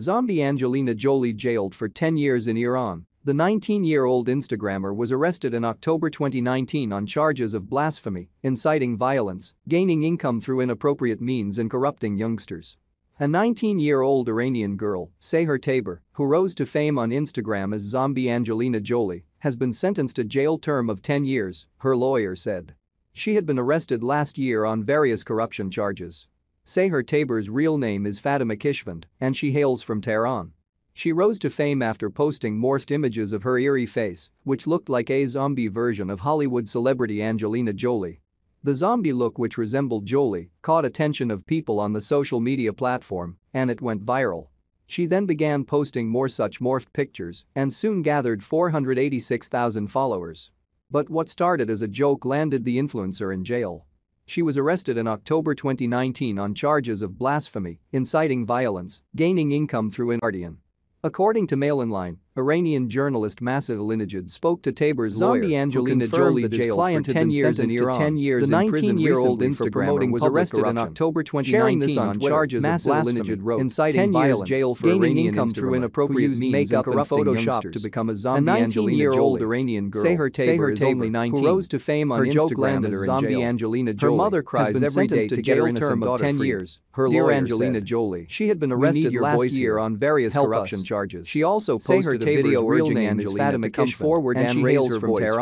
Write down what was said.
Zombie Angelina Jolie jailed for 10 years in Iran. The 19-year-old Instagrammer was arrested in October 2019 on charges of blasphemy, inciting violence, gaining income through inappropriate means and corrupting youngsters. A 19-year-old Iranian girl, Sahar Tabar, who rose to fame on Instagram as Zombie Angelina Jolie, has been sentenced to jail term of 10 years, her lawyer said. She had been arrested last year on various corruption charges. Sahar Tabar's real name is Fatemeh Khishvand and she hails from Tehran. She rose to fame after posting morphed images of her eerie face, which looked like a zombie version of Hollywood celebrity Angelina Jolie. The zombie look which resembled Jolie caught attention of people on the social media platform and it went viral. She then began posting more such morphed pictures and soon gathered 486,000 followers. But what started as a joke landed the influencer in jail. She was arrested in October 2019 on charges of blasphemy, inciting violence, gaining income through an According to Mail Online, Iranian journalist Masih Alinejad spoke to Tabar's Zombie lawyer, Angelina Jolie that his client had 10 years in Iran. 10 years the 19-year-old Instagrammer was arrested in October 2019 on, on charges of blasphemy, wrote, inciting 10 violence, jail for gaining Iranian income through inappropriate means makeup and Photoshop to become a zombie a 19-year-old Iranian girl, Sahar Tabar, is only 19, who rose to fame on her Instagram as Zombie Angelina Jolie. Her mother cries every day to jail term of 10 years. Her Dear Angelina Jolie, she had been arrested last year on various corruption charges. She also posted video urging Angelina to come forward and hails from Tehran.